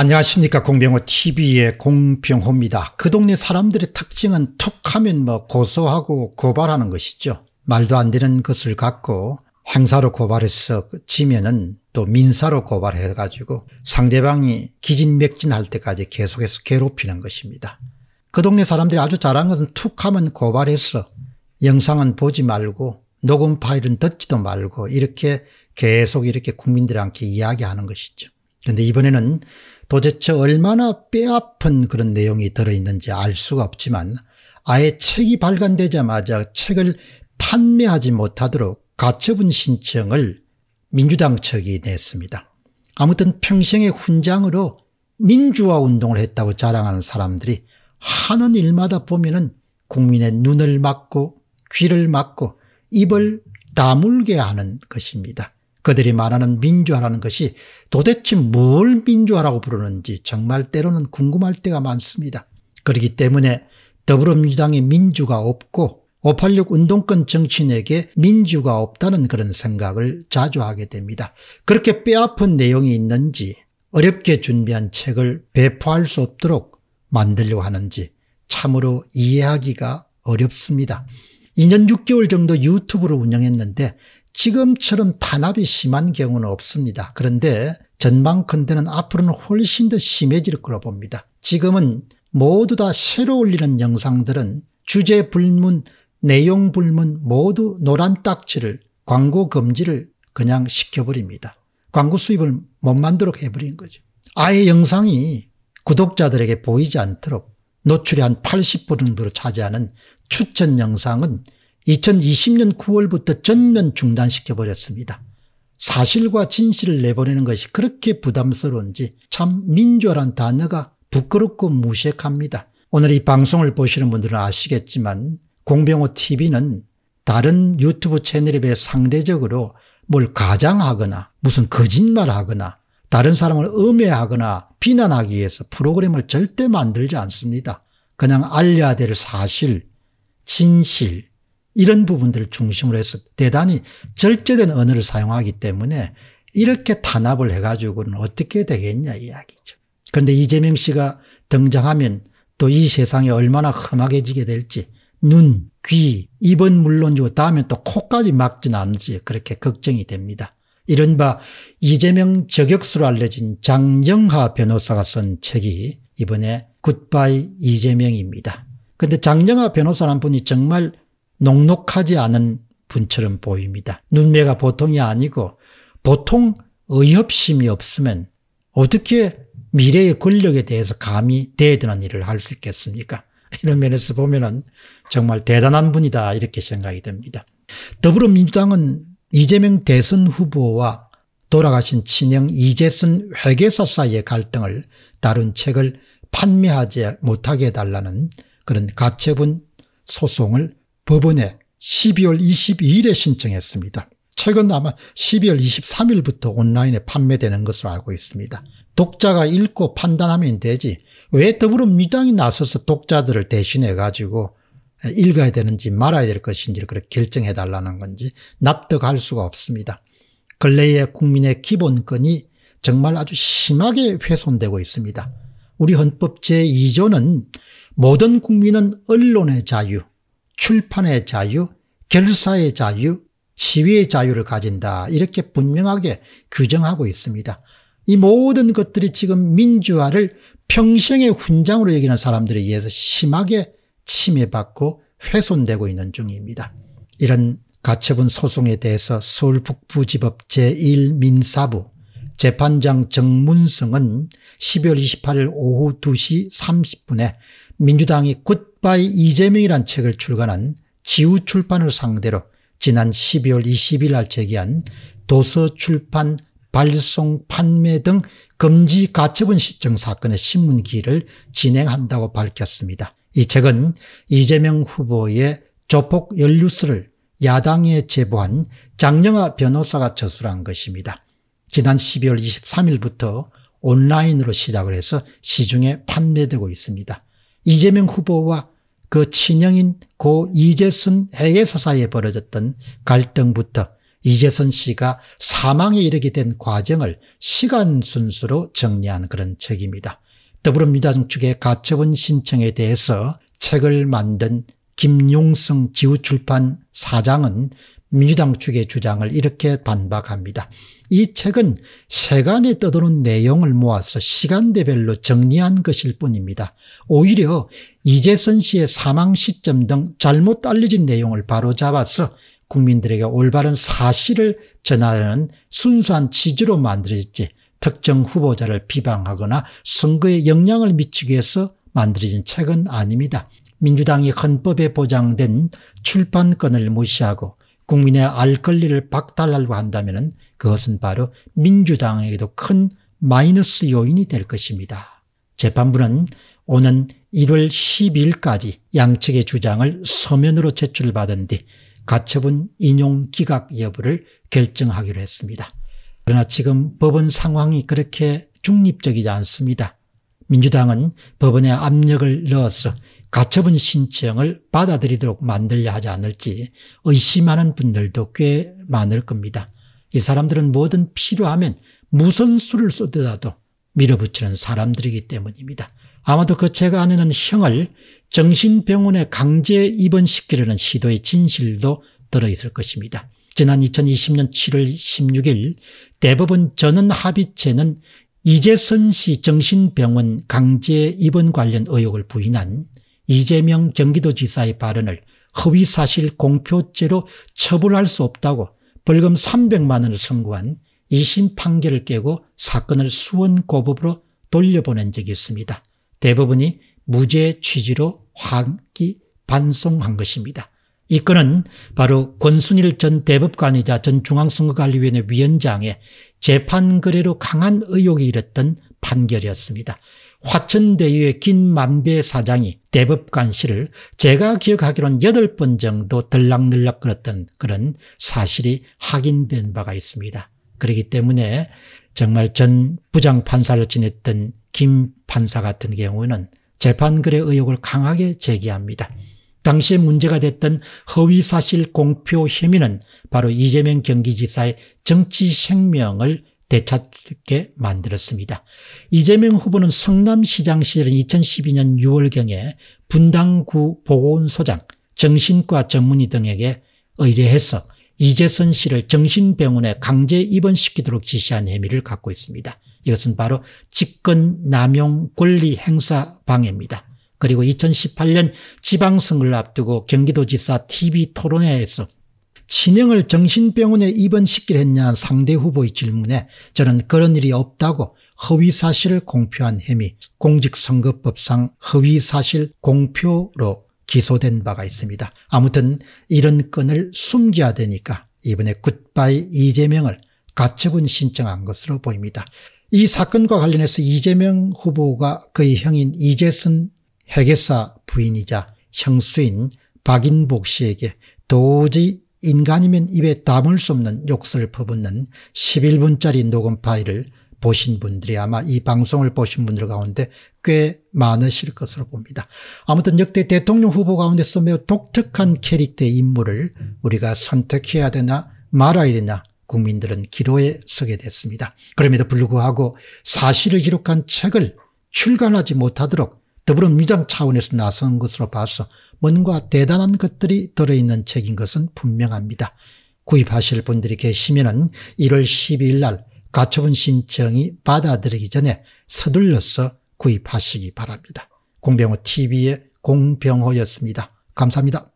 안녕하십니까 공병호 tv의 공병호입니다. 그 동네 사람들의 특징은 툭 하면 뭐 고소하고 고발하는 것이죠. 말도 안 되는 것을 갖고 행사로 고발해서 지면은 또 민사로 고발해 가지고 상대방이 기진맥진할 때까지 계속해서 괴롭히는 것입니다. 그 동네 사람들이 아주 잘하는 것은 툭 하면 고발해서 영상은 보지 말고 녹음 파일은 듣지도 말고 이렇게 계속 이렇게 국민들한테 이야기하는 것이죠. 그런데 이번에는 도대체 얼마나 뼈아픈 그런 내용이 들어있는지 알 수가 없지만 아예 책이 발간되자마자 책을 판매하지 못하도록 가처분 신청을 민주당 측이 냈습니다. 아무튼 평생의 훈장으로 민주화 운동을 했다고 자랑하는 사람들이 하는 일마다 보면은 국민의 눈을 막고 귀를 막고 입을 다물게 하는 것입니다. 그들이 말하는 민주화라는 것이 도대체 뭘 민주화라고 부르는지 정말 때로는 궁금할 때가 많습니다. 그렇기 때문에 더불어민주당의 민주가 없고 586 운동권 정치인에게 민주가 없다는 그런 생각을 자주 하게 됩니다. 그렇게 뼈아픈 내용이 있는지 어렵게 준비한 책을 배포할 수 없도록 만들려고 하는지 참으로 이해하기가 어렵습니다. 2년 6개월 정도 유튜브를 운영했는데 지금처럼 탄압이 심한 경우는 없습니다. 그런데 전망컨대는 앞으로는 훨씬 더 심해질 거로 봅니다. 지금은 모두 다 새로 올리는 영상들은 주제 불문, 내용 불문 모두 노란 딱지를 광고 금지를 그냥 시켜버립니다. 광고 수입을 못 만들도록 해버린 거죠. 아예 영상이 구독자들에게 보이지 않도록 노출이 한80% 정도를 차지하는 추천 영상은 2020년 9월부터 전면 중단시켜 버렸습니다. 사실과 진실을 내보내는 것이 그렇게 부담스러운지 참 민주화란 단어가 부끄럽고 무색합니다. 오늘 이 방송을 보시는 분들은 아시겠지만 공병호 TV는 다른 유튜브 채널에 비해 상대적으로 뭘 가장하거나 무슨 거짓말하거나 다른 사람을 음해하거나 비난하기 위해서 프로그램을 절대 만들지 않습니다. 그냥 알려야 될 사실, 진실, 이런 부분들을 중심으로 해서 대단히 절제된 언어를 사용하기 때문에 이렇게 탄압을 해가지고는 어떻게 되겠냐 이야기죠. 그런데 이재명 씨가 등장하면 또 이 세상이 얼마나 험하게지게 될지 눈, 귀, 입은 물론이고 다음에 또 코까지 막진 않을지 그렇게 걱정이 됩니다. 이른바 이재명 저격수로 알려진 장영하 변호사가 쓴 책이 이번에 굿바이 이재명입니다. 그런데 장영하 변호사란 분이 정말 녹록하지 않은 분처럼 보입니다. 눈매가 보통이 아니고 보통 의협심이 없으면 어떻게 미래의 권력에 대해서 감히 대드는 일을 할 수 있겠습니까? 이런 면에서 보면 정말 대단한 분이다 이렇게 생각이 됩니다. 더불어민주당은 이재명 대선 후보와 돌아가신 친형 이재선 회계사 사이의 갈등을 다룬 책을 판매하지 못하게 해달라는 그런 가처분 소송을 법원에 12월 22일에 신청했습니다. 최근 아마 12월 23일부터 온라인에 판매되는 것으로 알고 있습니다. 독자가 읽고 판단하면 되지 왜 더불어민주당이 나서서 독자들을 대신해 가지고 읽어야 되는지 말아야 될 것인지를 그렇게 결정해 달라는 건지 납득할 수가 없습니다. 근래에 국민의 기본권이 정말 아주 심하게 훼손되고 있습니다. 우리 헌법 제2조는 모든 국민은 언론의 자유, 출판의 자유, 결사의 자유, 시위의 자유를 가진다 이렇게 분명하게 규정하고 있습니다. 이 모든 것들이 지금 민주화를 평생의 훈장으로 여기는 사람들에 의해서 심하게 침해받고 훼손되고 있는 중입니다. 이런 가처분 소송에 대해서 서울 북부지법 제1민사부 재판장 정문성은 12월 28일 오후 2시 30분에 민주당이 굿바이 이재명이란 책을 출간한 지우출판을 상대로 지난 12월 20일 날 제기한 도서 출판 발송 판매 등 금지 가처분 시청 사건의 신문기를 진행한다고 밝혔습니다. 이 책은 이재명 후보의 조폭 연루스를 야당에 제보한 장영하 변호사가 저술한 것입니다. 지난 12월 23일부터 온라인으로 시작을 해서 시중에 판매되고 있습니다. 이재명 후보와 그 친형인 고 이재순 해외사 사이에 벌어졌던 갈등부터 이재선 씨가 사망에 이르게 된 과정을 시간 순서로 정리한 그런 책입니다. 더불어민주당 측의 가처분 신청에 대해서 책을 만든 김용성 지우출판 사장은 민주당 측의 주장을 이렇게 반박합니다. 이 책은 세간에 떠도는 내용을 모아서 시간대별로 정리한 것일 뿐입니다. 오히려 이재선 씨의 사망 시점 등 잘못 알려진 내용을 바로잡아서 국민들에게 올바른 사실을 전하는 순수한 취지로 만들어졌지 특정 후보자를 비방하거나 선거에 영향을 미치기 위해서 만들어진 책은 아닙니다. 민주당이 헌법에 보장된 출판권을 무시하고 국민의 알 권리를 박탈하려고 한다면 그것은 바로 민주당에게도 큰 마이너스 요인이 될 것입니다. 재판부는 오는 1월 12일까지 양측의 주장을 서면으로 제출받은 뒤 가처분 인용 기각 여부를 결정하기로 했습니다. 그러나 지금 법원 상황이 그렇게 중립적이지 않습니다. 민주당은 법원에 압력을 넣어서 가처분 신청을 받아들이도록 만들려 하지 않을지 의심하는 분들도 꽤 많을 겁니다. 이 사람들은 뭐든 필요하면 무슨 수를 쏘더라도 밀어붙이는 사람들이기 때문입니다. 아마도 그 제가 아내는 형을 정신병원에 강제 입원시키려는 시도의 진실도 들어있을 것입니다. 지난 2020년 7월 16일 대법원 전원합의체는 이재선 씨 정신병원 강제 입원 관련 의혹을 부인한 이재명 경기도지사의 발언을 허위사실 공표죄로 처벌할 수 없다고 벌금 300만 원을 선고한 2심 판결을 깨고 사건을 수원고법으로 돌려보낸 적이 있습니다. 대법원이 무죄 취지로 환기 반송한 것입니다. 이 건은 바로 권순일 전 대법관이자 전 중앙선거관리위원회 위원장의 재판 거래로 강한 의혹이 일었던 판결이었습니다. 화천대유의 김만배 사장이 대법관실을 제가 기억하기로는 8번 정도 들락늘락 끌었던 그런 사실이 확인된 바가 있습니다. 그렇기 때문에 정말 전 부장판사를 지냈던 김 판사 같은 경우는 재판거래 의혹을 강하게 제기합니다. 당시에 문제가 됐던 허위사실 공표 혐의는 바로 이재명 경기지사의 정치 생명을 되찾게 만들었습니다. 이재명 후보는 성남시장 시절 2012년 6월경에 분당구 보건소장, 정신과 전문의 등에게 의뢰해서 이재선 씨를 정신병원에 강제 입원시키도록 지시한 혐의를 갖고 있습니다. 이것은 바로 직권 남용 권리 행사 방해입니다. 그리고 2018년 지방선거를 앞두고 경기도지사 TV 토론회에서 친형을 정신병원에 입원시키려 했냐 상대 후보의 질문에 저는 그런 일이 없다고 허위사실을 공표한 혐의 공직선거법상 허위사실 공표로 기소된 바가 있습니다. 아무튼 이런 건을 숨겨야 되니까 이번에 굿바이 이재명을 가처분 신청한 것으로 보입니다. 이 사건과 관련해서 이재명 후보가 그의 형인 이재선 회계사 부인이자 형수인 박인복 씨에게 도저히 인간이면 입에 담을 수 없는 욕설을 퍼붓는 11분짜리 녹음 파일을 보신 분들이 아마 이 방송을 보신 분들 가운데 꽤 많으실 것으로 봅니다. 아무튼 역대 대통령 후보 가운데서 매우 독특한 캐릭터의 인물을 우리가 선택해야 되나 말아야 되나 국민들은 기로에 서게 됐습니다. 그럼에도 불구하고 사실을 기록한 책을 출간하지 못하도록 더불어민주당 차원에서 나선 것으로 봐서 뭔가 대단한 것들이 들어있는 책인 것은 분명합니다. 구입하실 분들이 계시면 1월 12일 날 가처분 신청이 받아들이기 전에 서둘러서 구입하시기 바랍니다. 공병호 TV의 공병호였습니다. 감사합니다.